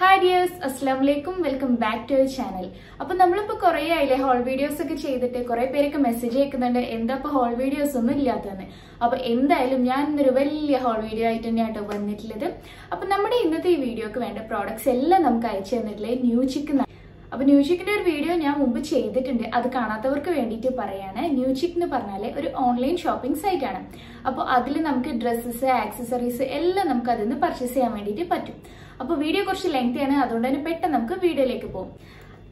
Hi dears അസ്സാം വലൈക്കും welcome back to your channel അപ്പൊ നമ്മളിപ്പോ കുറെ ആയില്ലേ ഹോൾ വീഡിയോസ് ഒക്കെ ചെയ്തിട്ട് കുറെ പേരൊക്കെ മെസ്സേജ് അയക്കുന്നുണ്ട് എന്താ ഇപ്പൊ ഹോൾ വീഡിയോസ് ഒന്നും ഇല്ലാത്തതെന്ന്. അപ്പൊ എന്തായാലും ഞാൻ ഇന്നൊരു വലിയ ഹോൾ വീഡിയോ ആയിട്ട് തന്നെയാട്ടോ വന്നിട്ടുള്ളത്. അപ്പൊ നമ്മുടെ ഇന്നത്തെ ഈ വീഡിയോക്ക് വേണ്ട പ്രോഡക്ട്സ് എല്ലാം നമുക്ക് അയച്ചു തന്നിട്ടുള്ളത് ന്യൂ ചിക്കൻ അപ്പൊ ന്യൂചിക്കിന്റെ ഒരു വീഡിയോ ഞാൻ മുമ്പ് ചെയ്തിട്ടുണ്ട്. അത് കാണാത്തവർക്ക് വേണ്ടിയിട്ട് പറയാണ്. ന്യൂചിക് എന്ന് പറഞ്ഞാൽ ഒരു ഓൺലൈൻ ഷോപ്പിംഗ് സൈറ്റ് ആണ്. അപ്പോൾ അതിൽ നമുക്ക് ഡ്രസ്സസ് ആക്സസറീസ് എല്ലാം നമുക്ക് അതിൽ നിന്ന് പർച്ചേസ് ചെയ്യാൻ വേണ്ടിയിട്ട് പറ്റും. അപ്പോൾ വീഡിയോ കുറച്ച് ലെങ്ത് ആണ്. അതുകൊണ്ട് തന്നെ പെട്ടെന്ന് നമുക്ക് വീഡിയോയിലേക്ക് പോകും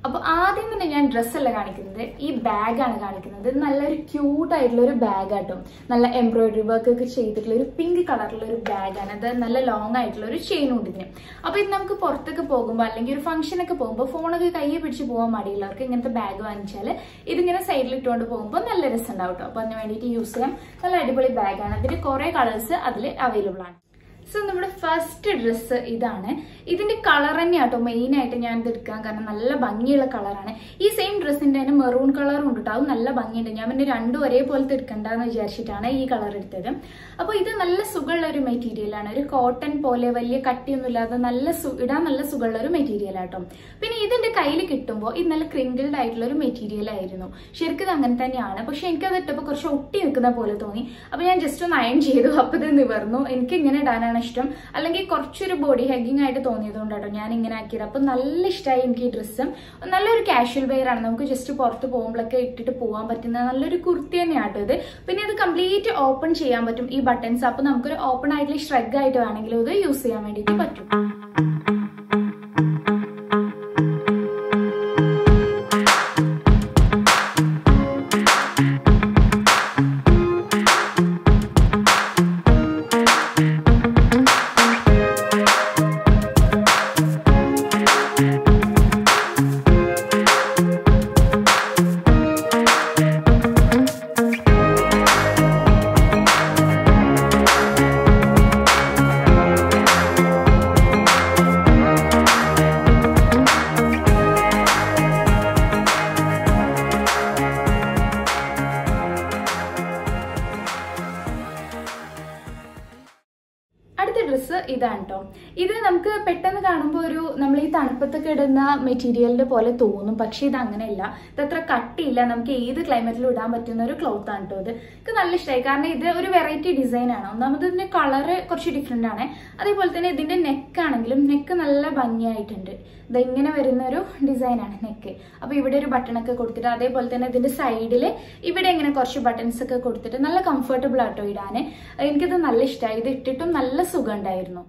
അപ്പോൾ ആദ്യം തന്നെ ഞാൻ ഡ്രസ്സല്ല കാണിക്കുന്നത്. ഈ ബാഗാണ് കാണിക്കുന്നത്. നല്ലൊരു ക്യൂട്ട് ആയിട്ടുള്ള ഒരു ബാഗ് ആട്ടോ നല്ല എംബ്രോയിഡറി വർക്ക് ഒക്കെ ചെയ്തിട്ടുള്ള ഒരു പിങ്ക് കളറിലുള്ള ഒരു ബാഗാണ്. അത് നല്ല ലോങ് ആയിട്ടുള്ള ഒരു ചെയിൻ ഉണ്ട് ഇതിന്. അപ്പോൾ ഇത് നമുക്ക് പുറത്തൊക്കെ പോകുമ്പോൾ അല്ലെങ്കിൽ ഒരു ഫംഗ്ഷൻ ഒക്കെ പോകുമ്പോൾ ഫോണൊക്കെ കയ്യിൽ പിടിച്ച് പോകാൻ മടിയുള്ളവർക്ക് ഇങ്ങനത്തെ ബാഗ് വാങ്ങിച്ചാൽ ഇതിങ്ങനെ സൈഡിൽ ഇട്ടുകൊണ്ട് പോകുമ്പോൾ നല്ല രസം ഉണ്ടാവും കേട്ടോ അപ്പോൾ അതിന് വേണ്ടിയിട്ട് യൂസ് ചെയ്യാം. നല്ല അടിപൊളി ബാഗാണ് അതിന് കുറേ കളേഴ്സ് അതിൽ അവൈലബിൾ ആണ്. സോ നമ്മുടെ ഫസ്റ്റ് ഡ്രസ്സ് ഇതാണ്. ഇതിന്റെ കളർ തന്നെയാട്ടോ മെയിൻ ആയിട്ട് ഞാൻ ഇത് എടുക്കാൻ കാരണം നല്ല ഭംഗിയുള്ള കളറാണ് ഈ സെയിം ഡ്രസ്സിന്റെ തന്നെ മെറൂൺ കളറും ഉണ്ട് കേട്ടോ അത് നല്ല ഭംഗിയുണ്ട്. ഞാൻ പിന്നെ രണ്ടും ഒരേപോലത്തെ എടുക്കണ്ടെന്ന് വിചാരിച്ചിട്ടാണ് ഈ കളർ എടുത്തത്. അപ്പോൾ ഇത് നല്ല സുഖമുള്ള ഒരു മെറ്റീരിയലാണ് ഒരു കോട്ടൺ പോലെ വലിയ കട്ടിയൊന്നും ഇല്ലാതെ നല്ല ഇടാൻ നല്ല സുഖമുള്ള ഒരു മെറ്റീരിയൽ ആട്ടോ. പിന്നെ ഇതിന്റെ കയ്യിൽ കിട്ടുമ്പോൾ ഇത് നല്ല ക്രിങ്കിൾഡ് ആയിട്ടുള്ള ഒരു മെറ്റീരിയൽ ആയിരുന്നു. ശരിക്കും അങ്ങനെ തന്നെയാണ്. പക്ഷെ എനിക്കത് ഇട്ടപ്പോൾ കുറച്ച് ഒട്ടി നിൽക്കുന്ന പോലെ തോന്നി. അപ്പൊ ഞാൻ ജസ്റ്റ് ഒന്ന് അയൺ ചെയ്തു. അപ്പൊ ഇത് നിവർന്നു. എനിക്ക് ഇങ്ങനെ ഇടാനാണ് ഇഷ്ടം. അല്ലെങ്കിൽ കുറച്ചൊരു ബോഡി ഹെഗിങ് ആയിട്ട് തോന്നിയതുകൊണ്ടാട്ടോ ഞാൻ ഇങ്ങനെ ആക്കിയത്. അപ്പൊ നല്ല ഇഷ്ടമായി എനിക്ക് ഈ ഡ്രസ്സും നല്ലൊരു കാഷ്വൽ വെയർ ആണ്. നമുക്ക് ജസ്റ്റ് പുറത്ത് പോകുമ്പോഴൊക്കെ ഇട്ടിട്ട് പോകാൻ പറ്റുന്ന നല്ലൊരു കുർത്തി തന്നെയാട്ടോ ഇത്. പിന്നെ ഇത് കംപ്ലീറ്റ് ഓപ്പൺ ചെയ്യാൻ പറ്റും. ഈ ബട്ടൺസ് അപ്പൊ നമുക്കൊരു ഓപ്പൺ ആയിട്ടുള്ള ഷ്രഗ് ആയിട്ട് വേണമെങ്കിലും ഇത് യൂസ് ചെയ്യാൻ വേണ്ടിയിട്ട് പറ്റും. ഇതാണ് കേട്ടോ ഇത് നമുക്ക് പെട്ടെന്ന് കാണുമ്പോൾ ഒരു നമ്മൾ ഈ തണുപ്പത്തൊക്കെ ഇടുന്ന മെറ്റീരിയലിന്റെ പോലെ തോന്നും. പക്ഷെ ഇത് അങ്ങനെയല്ല ഇത് അത്ര കട്ടിയില്ല. നമുക്ക് ഏത് ക്ലൈമറ്റിലും ഇടാൻ പറ്റുന്ന ഒരു ക്ലോത്ത് ആണ് കേട്ടോ ഇത്. എനിക്ക് നല്ല ഇഷ്ടമായി കാരണം ഇത് ഒരു വെറൈറ്റി ഡിസൈൻ ആണ്. ഒന്നാമത് ഇതിന്റെ കളറ് കുറച്ച് ഡിഫറെന്റ് ആണ്. അതേപോലെ തന്നെ ഇതിന്റെ നെക്ക് ആണെങ്കിലും നെക്ക് നല്ല ഭംഗിയായിട്ടുണ്ട്. ഇത് ഇങ്ങനെ വരുന്ന ഒരു ഡിസൈൻ ആണ് നെക്ക് അപ്പൊ ഇവിടെ ഒരു ബട്ടൺ ഒക്കെ കൊടുത്തിട്ട് അതേപോലെ തന്നെ ഇതിന്റെ സൈഡിൽ ഇവിടെ ഇങ്ങനെ കുറച്ച് ബട്ടൺസ് ഒക്കെ കൊടുത്തിട്ട് നല്ല കംഫർട്ടബിൾ ആട്ടോ ഇടാന്. എനിക്കിത് നല്ല ഇഷ്ടമായി ഇത് ഇട്ടിട്ടും നല്ല സുഖം ഉണ്ടായിരുന്നു.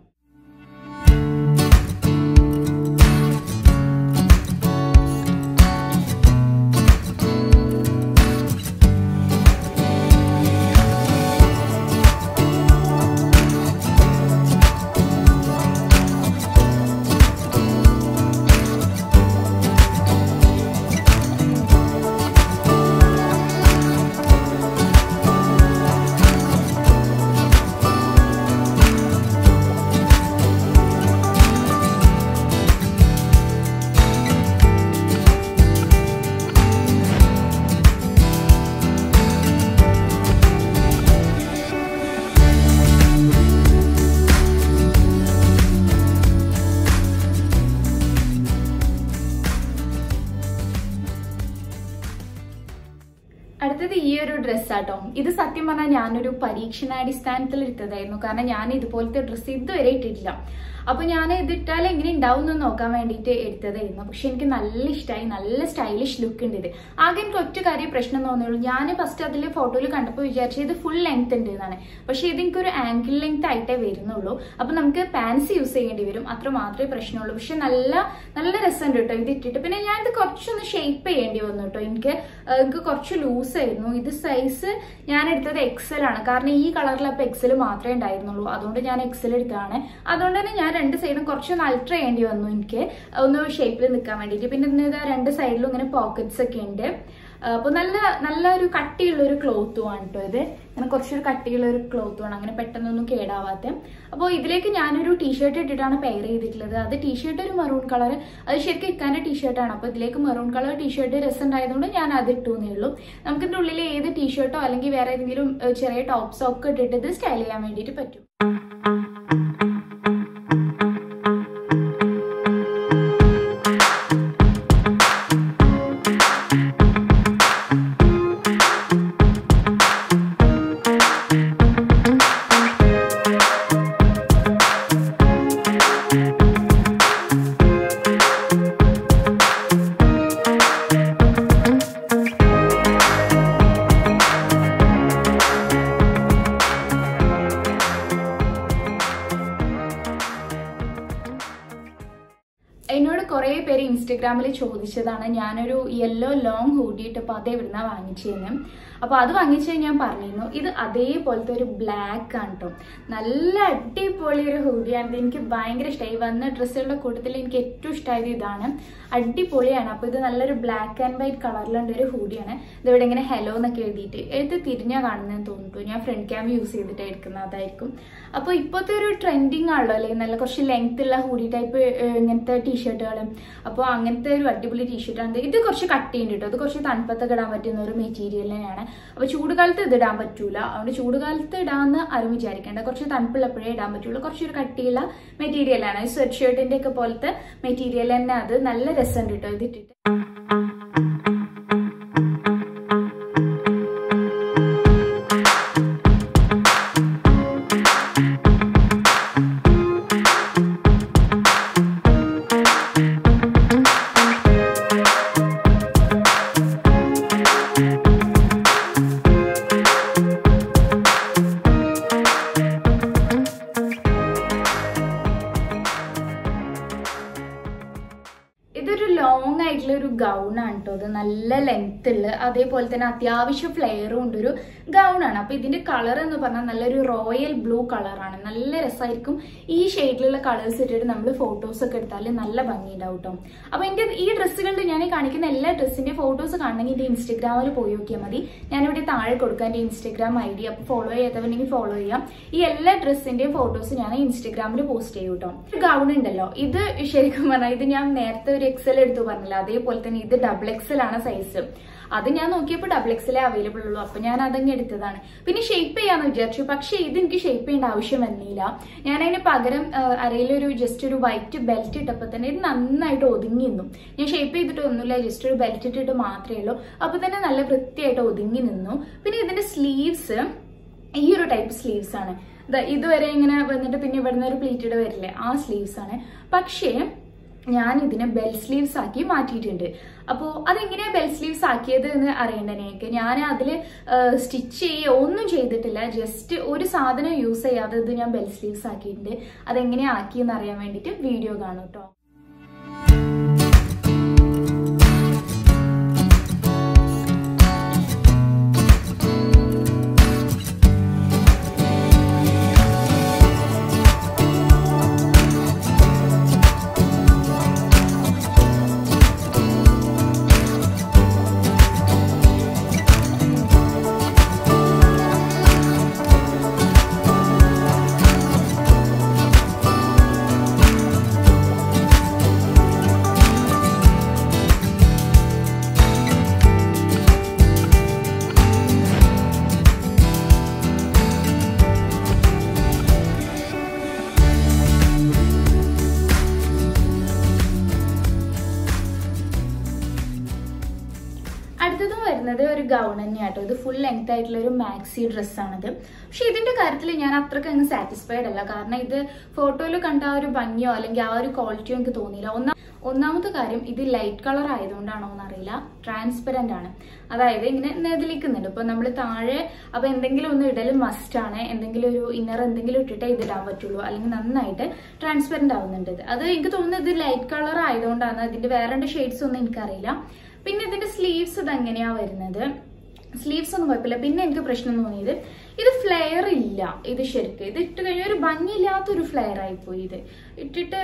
സത്യം പറഞ്ഞാൽ ഞാനൊരു പരീക്ഷണാടിസ്ഥാനത്തിൽ എടുത്തതായിരുന്നു കാരണം ഞാൻ ഇതുപോലത്തെ ഡ്രസ്സ് ഇതുവരെ ഇട്ടിട്ടില്ല. അപ്പൊ ഞാൻ ഇത് ഇട്ടാൽ എങ്ങനെ ഉണ്ടാവും എന്ന് നോക്കാൻ വേണ്ടിയിട്ട് എടുത്തതായിരുന്നു. പക്ഷെ എനിക്ക് നല്ല ഇഷ്ടമായി നല്ല സ്റ്റൈലിഷ് ലുക്ക് ഉണ്ട് ഇത്. ആകെ എനിക്ക് ഒറ്റ കാര്യം പ്രശ്നം തോന്നിയുള്ളൂ. ഞാൻ ഫസ്റ്റ് അതിൽ ഫോട്ടോയിൽ കണ്ടപ്പോൾ വിചാരിച്ചത് ഇത് ഫുൾ ലെങ്ത് ഉണ്ട് എന്നാണ്. പക്ഷെ ഇത് എനിക്കൊരു ആംഗിൾ ലെങ്ത് ആയിട്ടേ വരുന്നുള്ളൂ. അപ്പൊ നമുക്ക് പാൻസ് യൂസ് ചെയ്യേണ്ടി വരും. അത്ര മാത്രമേ പ്രശ്നമുള്ളൂ. പക്ഷെ നല്ല നല്ല രസമുണ്ട് കേട്ടോ ഇത് ഇട്ടിട്ട്. പിന്നെ ഞാൻ ഇത് കുറച്ചൊന്ന് ഷേപ്പ് ചെയ്യേണ്ടി വന്നു കേട്ടോ. എനിക്ക് എനിക്ക് കുറച്ച് ലൂസ് ആയിരുന്നു. ഇത് സൈസ് ഞാൻ എടുത്തത് എക്സൽ ആണ്. കാരണം ഈ കളറിൽ അപ്പൊ എക്സൽ മാത്രമേ ഉണ്ടായിരുന്നുള്ളൂ. അതുകൊണ്ട് ഞാൻ എക്സൽ എടുത്തതാണ്. അതുകൊണ്ട് തന്നെ ഞാൻ രണ്ട് സൈഡും കുറച്ചൊന്ന് അൾട്ടർ ചെയ്യേണ്ടി വന്നു എനിക്ക്. ഒന്ന് ഷേപ്പിൽ നിൽക്കാൻ വേണ്ടിയിട്ട്. പിന്നെ രണ്ട് സൈഡിലും ഇങ്ങനെ പോക്കറ്റ്സ് ഒക്കെ ഉണ്ട്. അപ്പോൾ നല്ല നല്ല ഒരു കട്ടിയുള്ള ഒരു ക്ലോത്തും ആണ് കേട്ടോ ഇത്. അങ്ങനെ കുറച്ചൊരു കട്ടിയുള്ള ഒരു ക്ലോത്ത് ആണ്. അങ്ങനെ പെട്ടെന്നൊന്നും കേടാവാത്ത. അപ്പോൾ ഇതിലേക്ക് ഞാനൊരു ടീഷർട്ട് ഇട്ടിട്ടാണ് പെയർ ചെയ്തിട്ടുള്ളത്. അത് ടീഷർട്ട് ഒരു മെറൂൺ കളർ അത് ശരിക്കും ഇക്കാന്റെ ടീഷർട്ടാണ് അപ്പോൾ ഇതിലേക്ക് മെറൂൺ കളർ ടീഷർട്ട് രസം ഉണ്ടായതുകൊണ്ട് ഞാൻ അത് ഇട്ടു എന്നേ ഉള്ളൂ. നമുക്ക് ഇതിന്റെ ഉള്ളിൽ ഏത് ടീഷർട്ടോ അല്ലെങ്കിൽ വേറെ ഏതെങ്കിലും ചെറിയ ടോപ്സോ ഒക്കെ ഇട്ടിട്ട് ഇത് സ്റ്റൈൽ ചെയ്യാൻ വേണ്ടിയിട്ട് പറ്റും. ഇൻസ്റ്റഗ്രാമിൽ ചോദിച്ചതാണ് ഞാനൊരു യെല്ലോ ലോങ് ഹൂഡി അത് എവിടുന്നാ വാങ്ങിച്ചതെന്ന് അപ്പോൾ അത് വാങ്ങിച്ചു ഞാൻ പറഞ്ഞിരുന്നു. ഇത് അതേപോലത്തെ ഒരു ബ്ലാക്ക് ആണ് കേട്ടോ നല്ല അടിപൊളി ഒരു ഹൂഡിയാണ്. എനിക്ക് ഭയങ്കര ഇഷ്ടമായി വന്ന ഡ്രസ്സുകളുടെ കൂട്ടത്തിൽ എനിക്ക് ഏറ്റവും ഇഷ്ടമായത് ഇതാണ്. അടിപൊളിയാണ്. അപ്പോൾ ഇത് നല്ലൊരു ബ്ലാക്ക് ആൻഡ് വൈറ്റ് കളറിലുള്ള ഒരു ഹൂഡിയാണ്. ഇതിവിടെ ഇങ്ങനെ ഹലോ എന്നൊക്കെ എഴുതിയിട്ട് എഴുത്ത് തിരിഞ്ഞാ കാണുന്നതെന്ന് തോന്നിട്ടു ഞാൻ ഫ്രണ്ട് ക്യാം യൂസ് ചെയ്തിട്ട് എടുക്കുന്നതായിരിക്കും അപ്പോൾ ഇപ്പോഴത്തെ ഒരു ട്രെൻഡിങ് ആണല്ലോ അല്ലെങ്കിൽ നല്ല കുറച്ച് ലെങ്ത് ഉള്ള ഹൂഡി ടൈപ്പ് ഇങ്ങനത്തെ ടീഷർട്ടുകൾ അപ്പോൾ അങ്ങനത്തെ ഒരു അടിപൊളി ടീഷർട്ടാണ് ഇത് കുറച്ച് കട്ട് കേട്ടോ ഇത് കുറച്ച് തണുപ്പത്തൊക്കെ ഇടാൻ പറ്റുന്ന ഒരു മെറ്റീരിയൽ തന്നെയാണ്. അപ്പോൾ ചൂടുകാലത്ത് ഇത് ഇടാൻ പറ്റൂല. അതുകൊണ്ട് ചൂടുകാലത്ത് ഇടാന്ന് ആരും വിചാരിക്കേണ്ട. കുറച്ച് തണുപ്പുള്ളപ്പോഴേ ഇടാൻ പറ്റുള്ളൂ. കുറച്ചൊരു കട്ടിയുള്ള മെറ്റീരിയലാണ് സ്വെറ്റ് ഷർട്ടിന്റെ ഒക്കെ പോലത്തെ മെറ്റീരിയൽ തന്നെ അത് നല്ല രസമുണ്ട് കേട്ടോ ഇതിട്ടിട്ട് അതേപോലെ തന്നെ അത്യാവശ്യം ഫ്ലെയറും ഉണ്ട്. ഒരു ഗൗൺ ആണ്. അപ്പൊ ഇതിന്റെ കളർ എന്ന് പറഞ്ഞാൽ നല്ലൊരു റോയൽ ബ്ലൂ കളറാണ് നല്ല രസമായിരിക്കും. ഈ ഷെയ്ഡിലുള്ള കളേഴ്സ് ഇട്ടിട്ട് നമ്മൾ ഫോട്ടോസ് ഒക്കെ എടുത്താൽ നല്ല ഭംഗിയുണ്ടാവും കേട്ടോ അപ്പൊ എന്റെ ഈ ഡ്രസ്സുകളുടെ ഞാൻ കാണിക്കുന്ന എല്ലാ ഡ്രസ്സിന്റെ ഫോട്ടോസ് കാണണമെങ്കിൽ എന്റെ ഇൻസ്റ്റഗ്രാമിൽ പോയി നോക്കിയാൽ മതി. ഞാനിവിടെ താഴെ കൊടുക്കാം എന്റെ ഇൻസ്റ്റഗ്രാം ഐ ഡി അപ്പൊ ഫോളോ ചെയ്യാത്തവരുണ്ടെങ്കിൽ ഫോളോ ചെയ്യാം. ഈ എല്ലാ ഡ്രസ്സിന്റെയും ഫോട്ടോസ് ഞാൻ ഇൻസ്റ്റഗ്രാമിൽ പോസ്റ്റ് ചെയ്യും കേട്ടോ ഒരു ഗൗൺ ഉണ്ടല്ലോ. ഇത് ശരിക്കും പറഞ്ഞാൽ ഇത് ഞാൻ നേരത്തെ ഒരു എക്സൽ എടുത്തു പറഞ്ഞില്ല? അതേപോലെ തന്നെ ഇത് ഡബിൾ എക്സൽ ആണ് സൈസ് അത് ഞാൻ നോക്കിയപ്പോൾ ഡബിൾ എക്സലേ അവൈലബിൾ ഉള്ളൂ. അപ്പൊ ഞാൻ അതങ്ങ് എടുത്തതാണ്. പിന്നെ ഷേപ്പ് ചെയ്യാന്ന് വിചാരിച്ചു. പക്ഷേ ഇത് എനിക്ക് ഷേപ്പ് ചെയ്യേണ്ട ആവശ്യം വന്നില്ല. ഞാൻ അതിന് പകരം അരയിലൊരു ജസ്റ്റ് ഒരു വൈറ്റ് ബെൽറ്റ് ഇട്ടപ്പോൾ തന്നെ ഇത് നന്നായിട്ട് ഒതുങ്ങി നിന്നു. ഞാൻ ഷേപ്പ് ചെയ്തിട്ട് ഒന്നുമില്ല ജസ്റ്റ് ഒരു ബെൽറ്റ് ഇട്ടിട്ട് മാത്രമേ ഉള്ളൂ. അപ്പൊ തന്നെ നല്ല വൃത്തിയായിട്ട് ഒതുങ്ങി നിന്നു. പിന്നെ ഇതിന്റെ സ്ലീവ്സ് ഈ ഒരു ടൈപ്പ് സ്ലീവ്സ് ആണ്. ഇതുവരെ ഇങ്ങനെ വന്നിട്ട് പിന്നെ ഇവിടുന്ന് ഒരു പ്ലീറ്റഡ് വരില്ലേ ആ സ്ലീവ്സ് ആണ്. പക്ഷേ ഞാൻ ഇതിനെ ബെൽ സ്ലീവ്സ് ആക്കി മാറ്റിയിട്ടുണ്ട്. അപ്പോൾ അതെങ്ങനെയാ ബെൽ സ്ലീവ്സ് ആക്കിയത് എന്ന് അറിയേണ്ടതിനേക്ക് ഞാൻ അതിൽ സ്റ്റിച്ച് ചെയ്യുക ഒന്നും ചെയ്തിട്ടില്ല. ജസ്റ്റ് ഒരു സാധനം യൂസ് ചെയ്യാതെ ഇത് ഞാൻ ബെൽ സ്ലീവ്സ് ആക്കിയിട്ടുണ്ട്. അതെങ്ങനെയാ ആക്കിയെന്ന് അറിയാൻ വേണ്ടിയിട്ട് വീഡിയോ കാണും കേട്ടോ വരുന്നത് ഒരു ഗൗൺ തന്നെയാട്ടോ ഇത് ഫുൾ ലെങ്ത് ആയിട്ടുള്ള ഒരു മാക്സി ഡ്രസ്സാണിത് പക്ഷെ ഇതിന്റെ കാര്യത്തിൽ ഞാൻ അത്രയ്ക്ക് അങ്ങ് സാറ്റിസ്ഫൈഡ് അല്ല. കാരണം ഇത് ഫോട്ടോയിൽ കണ്ട ആ ഒരു ഭംഗിയോ അല്ലെങ്കിൽ ആ ഒരു ക്വാളിറ്റിയോ എനിക്ക് തോന്നിയില്ല. ഒന്നാ ഒന്നാമത്തെ കാര്യം ഇത് ലൈറ്റ് കളർ ആയതുകൊണ്ടാണോ എന്നറിയില്ല. ട്രാൻസ്പെറന്റ് ആണ്. അതായത് ഇങ്ങനെ നെതിലിക്കുന്നുണ്ട്. ഇപ്പൊ നമ്മൾ താഴെ അപ്പൊ എന്തെങ്കിലും ഒന്ന് ഇടൽ മസ്റ്റ് ആണ്. എന്തെങ്കിലും ഒരു ഇന്നർ എന്തെങ്കിലും ഇട്ടിട്ടേ ഇതിടാൻ പറ്റുള്ളൂ. അല്ലെങ്കിൽ നന്നായിട്ട് ട്രാൻസ്പെറന്റ് ആവുന്നുണ്ട് അത് എനിക്ക് തോന്നുന്നത് ഇത് ലൈറ്റ് കളർ ആയതുകൊണ്ടാണ്. ഇതിന്റെ വേറെ ഷെയ്ഡ്സ് ഒന്നും എനിക്കറിയില്ല. പിന്നെ ഇതിന്റെ സ്ലീവ്സ് ഇത് എങ്ങനെയാ വരുന്നത്? സ്ലീവ്സ് ഒന്നും കുഴപ്പമില്ല. പിന്നെ എനിക്ക് പ്രശ്നം തോന്നിയത് ഇത് ഫ്ലെയർ ഇല്ല. ഇത് ശരിക്ക് ഇത് ഇട്ട് കഴിഞ്ഞാൽ ഒരു ഭംഗിയില്ലാത്തൊരു ഫ്ലെയർ ആയിപ്പോയി ഇത്. ഇട്ടിട്ട്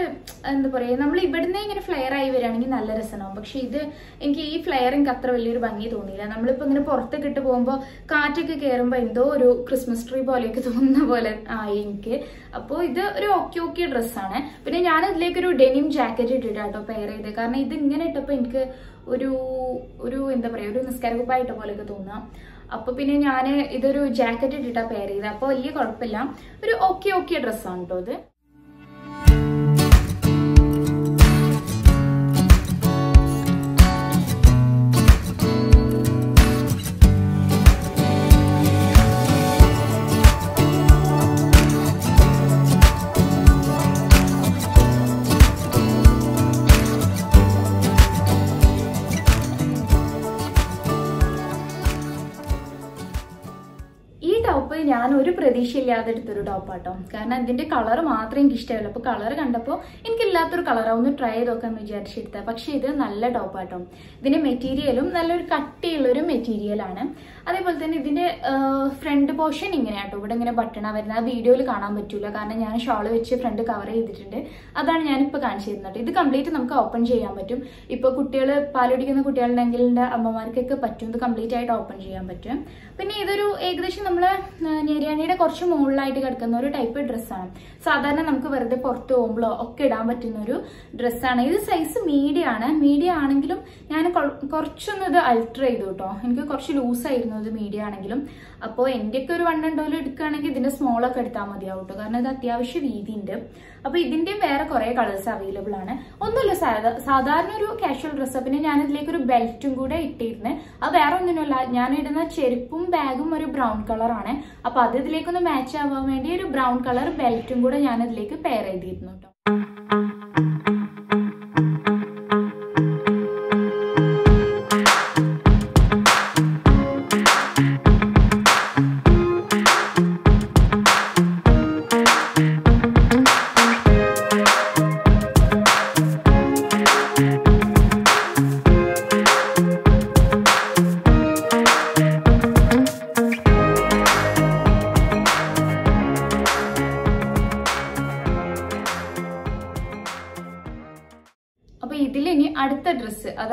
എന്താ പറയുക നമ്മൾ ഇവിടുന്ന് ഇങ്ങനെ ഫ്ലെയർ ആയി വരികയാണെങ്കിൽ നല്ല രസമാവും. പക്ഷെ ഇത് എനിക്ക് ഈ ഫ്ലെയർ അത്ര വലിയൊരു ഭംഗി തോന്നിയില്ല. നമ്മളിപ്പോൾ ഇങ്ങനെ പുറത്തേക്ക് ഇട്ട് പോകുമ്പോൾ കാറ്റൊക്കെ കയറുമ്പോൾ എന്തോ ഒരു ക്രിസ്മസ് ട്രീ പോലെയൊക്കെ തോന്നുന്ന പോലെ ആയി എനിക്ക്. അപ്പോൾ ഇത് ഒരു ഓക്കെ ഓക്കെ ഡ്രസ്സാണ് പിന്നെ ഞാൻ ഇതിലേക്കൊരു ഡെനിം ജാക്കറ്റ് ഇട്ടിട്ടാട്ടോ പെയർ ചെയ്ത്. കാരണം ഇത് ഇങ്ങനെ ഇട്ടപ്പോൾ എനിക്ക് ഒരു ഒരു എന്താ പറയുക ഒരു നിസ്കാരക്കുപ്പായിട്ട പോലെയൊക്കെ തോന്നാം. അപ്പൊ പിന്നെ ഞാൻ ഇതൊരു ജാക്കറ്റ് ഇട്ടിട്ടാ പെയർ ചെയ്തത്. അപ്പോൾ വലിയ കുഴപ്പമില്ല. ഒരു ഓക്കെ ഓക്കെ ഡ്രസ്സാണ് കേട്ടോ ഇത്. പ്രതീക്ഷയില്ലാതെ എടുത്തൊരു ടോപ്പാട്ടോ കാരണം ഇതിന്റെ കളർ മാത്രമേ എനിക്ക് ഇഷ്ടമുള്ളൂ അപ്പൊ കളർ കണ്ടപ്പോൾ എനിക്കില്ലാത്തൊരു കളറാണ് ഒന്ന് ട്രൈ ചെയ്ത് വിചാരിച്ചു വിചാരിച്ചെടുത്ത പക്ഷെ ഇത് നല്ല ടോപ്പാട്ടോ ഇതിന്റെ മെറ്റീരിയലും നല്ലൊരു കട്ടിയുള്ള ഒരു മെറ്റീരിയലാണ് അതേപോലെ തന്നെ ഇതിന്റെ ഫ്രണ്ട് പോർഷൻ ഇങ്ങനെയാട്ടോ. ഇവിടെ ഇങ്ങനെ ബട്ടണാ വരുന്നത്. ആ വീഡിയോയിൽ കാണാൻ പറ്റൂല. കാരണം ഞാൻ ഷോൾ വെച്ച് ഫ്രണ്ട് കവർ ചെയ്തിട്ടുണ്ട്. അതാണ് ഞാനിപ്പോൾ കാണിച്ചു തരുന്നത് ഇത് കംപ്ലീറ്റ് നമുക്ക് ഓപ്പൺ ചെയ്യാൻ പറ്റും. ഇപ്പോൾ കുട്ടികൾ പാലുടിക്കുന്ന കുട്ടികളുണ്ടെങ്കിൽ അമ്മമാർക്കൊക്കെ പറ്റും. ഇത് കംപ്ലീറ്റ് ആയിട്ട് ഓപ്പൺ ചെയ്യാൻ പറ്റും. പിന്നെ ഇതൊരു ഏകദേശം നമ്മൾ ഞെരിയാണിയുടെ കുറച്ച് മുകളിലായിട്ട് കിടക്കുന്ന ഒരു ടൈപ്പ് ഡ്രസ്സാണ് സാധാരണ നമുക്ക് വെറുതെ പുറത്ത് പോകുമ്പോഴോ ഒക്കെ ഇടാൻ പറ്റുന്ന ഒരു ഡ്രസ്സാണ് ഇത് സൈസ് മീഡിയം ആണ്. മീഡിയം ആണെങ്കിലും ഞാൻ കുറച്ചൊന്നും ഇത് അൾട്ടർ ചെയ്തു കേട്ടോ. എനിക്ക് കുറച്ച് ലൂസായിരുന്നു ഇത് മീഡിയം ആണെങ്കിലും. അപ്പോൾ എന്റെയൊക്കെ ഒരു വൺ ഡോലർ എടുക്കുകയാണെങ്കിൽ ഇതിന്റെ സ്മോളൊക്കെ എടുത്താൽ മതിയാവും കേട്ടോ. കാരണം ഇത് അത്യാവശ്യം വീതി ഉണ്ട് അപ്പൊ ഇതിന്റെയും വേറെ കുറെ കളേഴ്സ് അവൈലബിൾ ആണ്. ഒന്നുമില്ല സാധാരണ ഒരു കാഷ്വൽ ഡ്രസ്സ് പിന്നെ ഞാൻ ഇതിലേക്ക് ഒരു ബെൽറ്റും കൂടെ ഇട്ടിരുന്നു അത് വേറെ ഒന്നിനുമല്ല ഞാൻ ഇടുന്ന ചെരുപ്പും ബാഗും ഒരു ബ്രൗൺ കളറാണ് അപ്പൊ അത് ഇതിലേക്കൊന്ന് മാച്ച് ആവാൻ വേണ്ടി ഒരു ബ്രൗൺ കളർ ബെൽറ്റും കൂടെ ഞാൻ ഇതിലേക്ക് പെയർ ചെയ്തിരുന്നു കേട്ടോ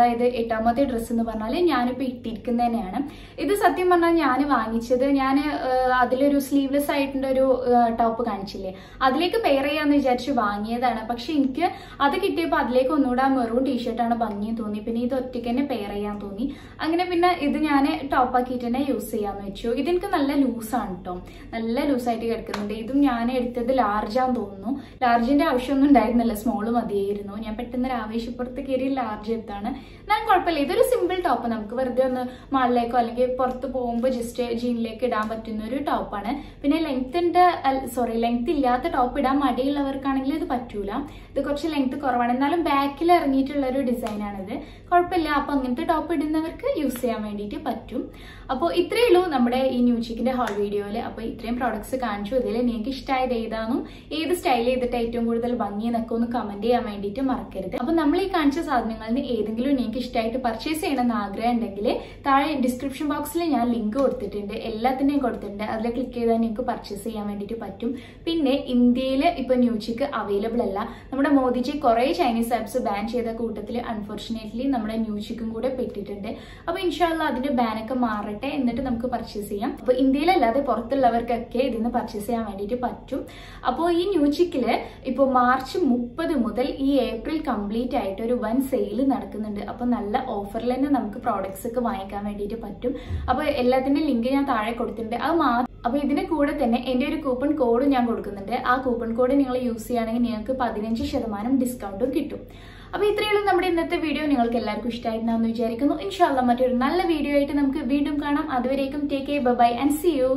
അതായത് എട്ടാമത്തെ ഡ്രസ്സ് എന്ന് പറഞ്ഞാൽ ഞാനിപ്പോ ഇട്ടിരിക്കുന്നത് തന്നെയാണ് ഇത് സത്യം പറഞ്ഞാൽ ഞാൻ വാങ്ങിച്ചത്. ഞാൻ അതിലൊരു സ്ലീവ്ലെസ് ആയിട്ടുള്ള ഒരു ടോപ്പ് കാണിച്ചില്ലേ? അതിലേക്ക് പെയർ ചെയ്യാന്ന് വിചാരിച്ച് വാങ്ങിയതാണ്. പക്ഷെ എനിക്ക് അത് കിട്ടിയപ്പോൾ അതിലേക്ക് ഒന്നുകൂടെ ആ മെറൂൺ ടീഷർട്ടാണ് ഭംഗി തോന്നി. പിന്നെ ഇത് ഒറ്റയ്ക്ക് തന്നെ പെയർ ചെയ്യാൻ തോന്നി. അങ്ങനെ പിന്നെ ഇത് ഞാൻ ടോപ്പ് ആക്കിയിട്ട് തന്നെ യൂസ് ചെയ്യാന്ന് വെച്ചു. ഇതെനിക്ക് നല്ല ലൂസാണ് കേട്ടോ നല്ല ലൂസായിട്ട് കിടക്കുന്നുണ്ട്. ഇതും ഞാൻ എടുത്തത് ലാർജാന്ന് തോന്നുന്നു. ലാർജിന്റെ ആവശ്യമൊന്നും ഉണ്ടായിരുന്നില്ല. സ്മോൾ മതിയായിരുന്നു. ഞാൻ പെട്ടെന്ന് ഒരു ആവേശപ്പുറത്ത് കയറി ലാർജ് എടുത്താണ്. ഞാൻ കുഴപ്പമില്ല. ഇതൊരു സിമ്പിൾ ടോപ്പ് നമുക്ക് വെറുതെ ഒന്ന് മാളിലേക്കോ അല്ലെങ്കിൽ പുറത്ത് പോകുമ്പോൾ ജസ്റ്റ് ജീനിലേക്ക് ഇടാൻ പറ്റുന്ന ഒരു ടോപ്പാണ് പിന്നെ ലെങ്ത്തിന്റെ സോറി ലെങ്ത് ഇല്ലാത്ത ടോപ്പ് ഇടാൻ മടിയുള്ളവർക്കാണെങ്കിൽ ഇത് പറ്റൂല. ഇത് കുറച്ച് ലെങ്ത് കുറവാണ്. എന്നാലും ബാക്കിൽ ഇറങ്ങിയിട്ടുള്ള ഒരു ഡിസൈനാണിത് കുഴപ്പമില്ല. അപ്പൊ അങ്ങനത്തെ ടോപ്പ് ഇടുന്നവർക്ക് യൂസ് ചെയ്യാൻ വേണ്ടിയിട്ട് പറ്റും. അപ്പോൾ ഇത്രയേ ഉള്ളൂ നമ്മുടെ ഈ ന്യൂചിക്കിന്റെ ഹോൾ വീഡിയോയിൽ അപ്പോൾ ഇത്രയും പ്രോഡക്ട്സ് കാണിച്ചു. ഇതിൽ നിങ്ങൾക്ക് ഇഷ്ടമായത് ഏതാണെന്നും ഏത് സ്റ്റൈൽ ചെയ്തിട്ട് ഏറ്റവും കൂടുതൽ ഭംഗി എന്നൊക്കെ ഒന്ന് കമന്റ് ചെയ്യാൻ വേണ്ടിയിട്ട് മറക്കരുത്. അപ്പോൾ നമ്മൾ ഈ കാണിച്ച സാധനങ്ങളിൽ ഏതെങ്കിലും നിങ്ങൾക്ക് ഇഷ്ടമായിട്ട് പർച്ചേസ് ചെയ്യണമെന്ന് ആഗ്രഹം ഉണ്ടെങ്കിൽ താഴെ ഡിസ്ക്രിപ്ഷൻ ബോക്സിൽ ഞാൻ ലിങ്ക് കൊടുത്തിട്ടുണ്ട്. എല്ലാത്തിന്റെയും കൊടുത്തിട്ടുണ്ട്. അതിൽ ക്ലിക്ക് ചെയ്താൽ നിങ്ങൾക്ക് പർച്ചേസ് ചെയ്യാൻ വേണ്ടിയിട്ട് പറ്റും. പിന്നെ ഇന്ത്യയിൽ ഇപ്പൊ ന്യൂച്ചിക്ക് അവൈലബിൾ അല്ല. നമ്മുടെ മോദിജി കുറേ ചൈനീസ് ആപ്സ് ബാൻ ചെയ്ത കൂട്ടത്തിൽ അൺഫോർച്ചുനേറ്റ്ലി നമ്മുടെ ന്യൂച്ചിക്കും കൂടെ പെട്ടിട്ടുണ്ട്. അപ്പൊ ഇൻഷാല്ല അതിന്റെ ബാനൊക്കെ മാറട്ടെ എന്നിട്ട് നമുക്ക് പർച്ചേസ് ചെയ്യാം. അപ്പോൾ ഇന്ത്യയിലല്ലാതെ പുറത്തുള്ളവർക്കൊക്കെ ഇതിന്ന് പർച്ചേസ് ചെയ്യാൻ വേണ്ടിയിട്ട് പറ്റും. അപ്പോൾ ഈ ന്യൂച്ചിക്കിൽ ഇപ്പോൾ മാർച്ച് മുപ്പത് മുതൽ ഈ ഏപ്രിൽ കംപ്ലീറ്റ് ആയിട്ട് ഒരു വൻ സെയിൽ നടക്കുന്നുണ്ട്. അപ്പൊ നല്ല ഓഫറിൽ തന്നെ നമുക്ക് പ്രോഡക്ട്സ് ഒക്കെ വാങ്ങിക്കാൻ വേണ്ടിയിട്ട് പറ്റും. അപ്പൊ എല്ലാത്തിന്റെ ലിങ്ക് ഞാൻ താഴെ കൊടുത്തിട്ടുണ്ട്. അത് മാത്രം അപ്പൊ ഇതിന് കൂടെ തന്നെ എന്റെ ഒരു കൂപ്പൺ കോഡ് ഞാൻ കൊടുക്കുന്നുണ്ട്. ആ കൂപ്പൺ കോഡ് നിങ്ങൾ യൂസ് ചെയ്യുകയാണെങ്കിൽ നിങ്ങൾക്ക് പതിനഞ്ച് ശതമാനം ഡിസ്കൗണ്ടും കിട്ടും. അപ്പോൾ ഇത്രയുള്ള നമ്മുടെ ഇന്നത്തെ വീഡിയോ നിങ്ങൾക്ക് എല്ലാവർക്കും ഇഷ്ടമായിട്ടുണ്ടാവുമെന്ന് വിചാരിക്കുന്നു. ഇൻഷാല്ല മറ്റൊരു നല്ല വീഡിയോ ആയിട്ട് നമുക്ക് വീണ്ടും കാണാം. അതുവരേക്കും take care bye and see you